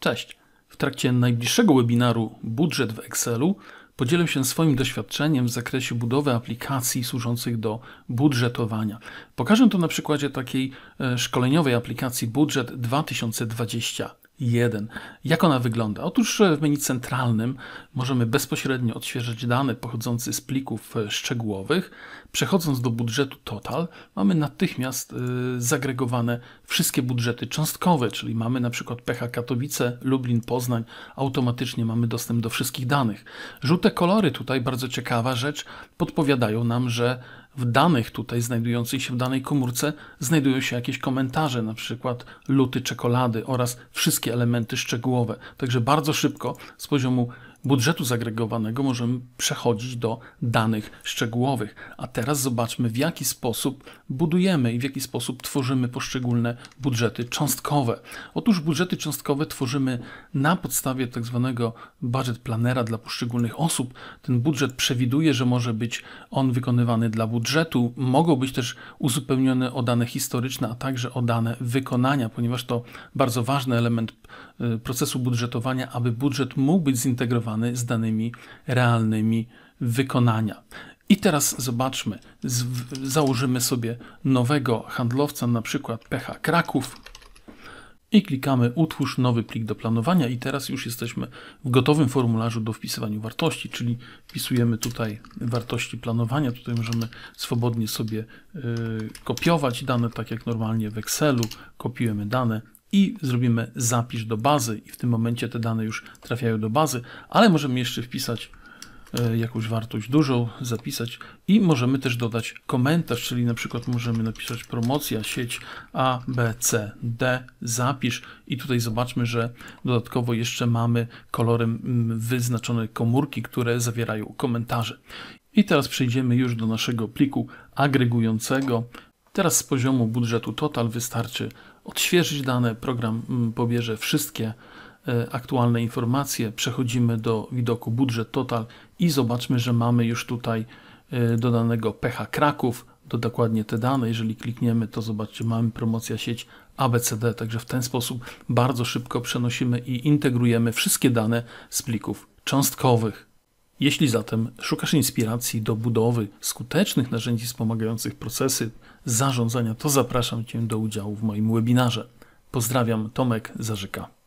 Cześć! W trakcie najbliższego webinaru Budżet w Excelu podzielę się swoim doświadczeniem w zakresie budowy aplikacji służących do budżetowania. Pokażę to na przykładzie takiej e, szkoleniowej aplikacji Budżet 2020. 1. Jak ona wygląda? Otóż w menu centralnym możemy bezpośrednio odświeżać dane pochodzące z plików e, szczegółowych. Przechodząc do budżetu total, mamy natychmiast y, zagregowane wszystkie budżety cząstkowe, czyli mamy na przykład PH Katowice, Lublin, Poznań, automatycznie mamy dostęp do wszystkich danych. Żółte kolory tutaj, bardzo ciekawa rzecz, podpowiadają nam, że w danych tutaj znajdujących się w danej komórce znajdują się jakieś komentarze, na przykład luty czekolady oraz wszystkie elementy szczegółowe. Także bardzo szybko z poziomu budżetu zagregowanego możemy przechodzić do danych szczegółowych. A teraz zobaczmy, w jaki sposób budujemy i w jaki sposób tworzymy poszczególne budżety cząstkowe. Otóż budżety cząstkowe tworzymy na podstawie tak zwanego budget planera dla poszczególnych osób. Ten budżet przewiduje, że może być on wykonywany dla budżetu, mogą być też uzupełnione o dane historyczne, a także o dane wykonania, ponieważ to bardzo ważny element procesu budżetowania, aby budżet mógł być zintegrowany z danymi realnymi wykonania. I teraz zobaczmy, założymy sobie nowego handlowca, na przykład PH Kraków i klikamy utwórz nowy plik do planowania i teraz już jesteśmy w gotowym formularzu do wpisywania wartości, czyli wpisujemy tutaj wartości planowania, tutaj możemy swobodnie sobie y, kopiować dane, tak jak normalnie w Excelu, kopiujemy dane, i zrobimy zapisz do bazy i w tym momencie te dane już trafiają do bazy, ale możemy jeszcze wpisać e, jakąś wartość dużą, zapisać i możemy też dodać komentarz, czyli na przykład możemy napisać promocja, sieć A, B, C, D, zapisz i tutaj zobaczmy, że dodatkowo jeszcze mamy kolorem mm, wyznaczone komórki, które zawierają komentarze. I teraz przejdziemy już do naszego pliku agregującego. Teraz z poziomu budżetu total wystarczy odświeżyć dane, program mm, pobierze wszystkie e, aktualne informacje, przechodzimy do widoku budżet total i zobaczmy, że mamy już tutaj e, dodanego PH Kraków, to dokładnie te dane. Jeżeli klikniemy, to zobaczcie, mamy promocja sieć ABCD, także w ten sposób bardzo szybko przenosimy i integrujemy wszystkie dane z plików cząstkowych. Jeśli zatem szukasz inspiracji do budowy skutecznych narzędzi wspomagających procesy zarządzania, to zapraszam Cię do udziału w moim webinarze. Pozdrawiam, Tomek Zarzyka.